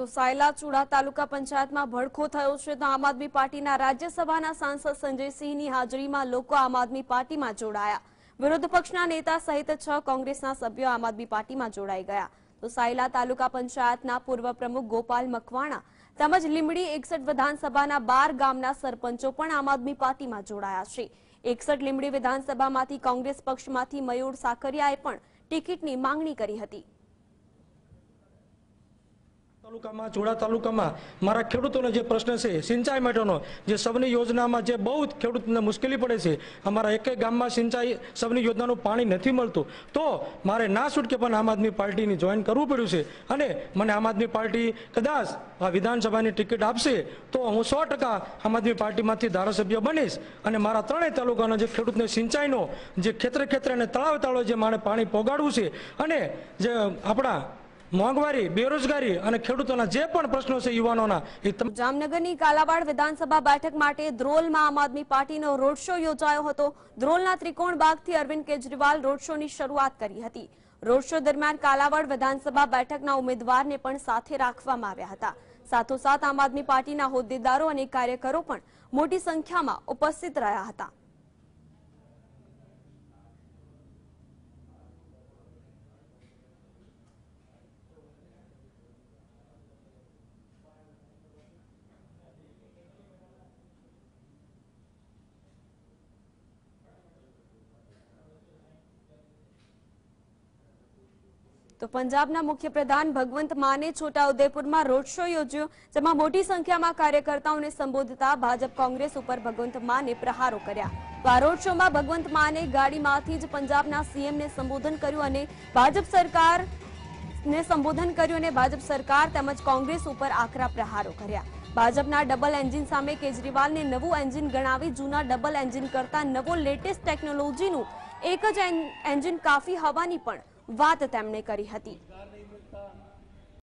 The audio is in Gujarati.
તો સાયલા ચુડા તાલુકા પંચાયતમાં ભડખો થયો છે તો આમ આદમી પાર્ટીના રાજ્યસભાના સાંસદ સંજયસિંહની હાજરીમાં લોકો આમ આદમી પાર્ટીમાં જોડાયા. વિરોધ પક્ષના નેતા સહિત છ કોંગ્રેસના સભ્યો આમ આદમી પાર્ટીમાં જોડાઈ ગયા. તો સાયલા તાલુકા પંચાયતના પૂર્વ પ્રમુખ ગોપાલ મકવાણા તેમજ લીમડી એકસઠ વિધાનસભાના બાર ગામના સરપંચો પણ આમ આદમી પાર્ટીમાં જોડાયા છે. એકસઠ લીમડી વિધાનસભામાંથી કોંગ્રેસ પક્ષમાંથી મયુર સાકરિયાએ પણ ટિકિટની માંગણી કરી હતી. તાલુકામાં જોડા તાલુકામાં મારા ખેડૂતોનો જે પ્રશ્ન છે, સિંચાઈ માટેનો, જે સબની યોજનામાં જે બહુ ખેડૂતને મુશ્કેલી પડે છે, અમારા એક ગામમાં સિંચાઈ સબની યોજનાનું પાણી નથી મળતું. તો મારે ના છૂટકે પણ આમ આદમી પાર્ટીની જોઈન કરવું પડ્યું છે. અને મને આમ આદમી પાર્ટી કદાચ આ વિધાનસભાની ટિકિટ આપશે, તો હું સો ટકા આમ આદમી પાર્ટીમાંથી ધારાસભ્ય બનીશ. અને મારા ત્રણેય તાલુકાનો જે ખેડૂતને સિંચાઈનો જે ખેતરે ખેતરે અને તળાવ તળાવ જે મારે પાણી પોગાડવું છે, અને જે આપણા મોંઘવારી, બેરોજગારી અને ખેડૂતોના જે પણ પ્રશ્નો છે યુવાનોના જામનગરની કાલાવાડ વિધાનસભા બેઠક માટે ધ્રોલમાં આમ આદમી પાર્ટીનો રોડ શો યોજાયો હતો. ધ્રોલના ત્રિકોણ બાગથી અરવિંદ કેજરીવાલ રોડ શોની શરૂઆત કરી હતી. રોડ શો દરમિયાન કાલાવાડ વિધાનસભા બેઠકના ઉમેદવારને પણ સાથે રાખવામાં આવ્યા હતા. સાથોસાથ આમ આદમી પાર્ટીના હોદ્દેદારો અને કાર્યકરો પણ મોટી સંખ્યામાં ઉપસ્થિત રહ્યા હતા. તો પંજાબના મુખ્યપ્રધાન ભગવંત માને છોટાઉદેપુરમાં રોડ શો યોજ્યો, જેમાં મોટી સંખ્યામાં કાર્યકર્તાઓને સંબોધતા ભાજપ કોંગ્રેસ ઉપર ભગવંત માને પ્રહારો કર્યા. તો આ રોડ શોમાં ભગવંત માને ગાડીમાંથી જ પંજાબના સીએમને સંબોધન કર્યું અને ભાજપ સરકાર ને સંબોધન કર્યું અને ભાજપ સરકાર તેમજ કોંગ્રેસ ઉપર આકરા પ્રહારો કર્યા. ભાજપના ડબલ એન્જિન સામે કેજરીવાલને નવું એન્જિન ગણાવી જૂના ડબલ એન્જિન કરતા નવો લેટેસ્ટ ટેકનોલોજીનું એક જ એન- એન્જિન કાફી હોવાની પણ વાત તેમણે કરી હતી.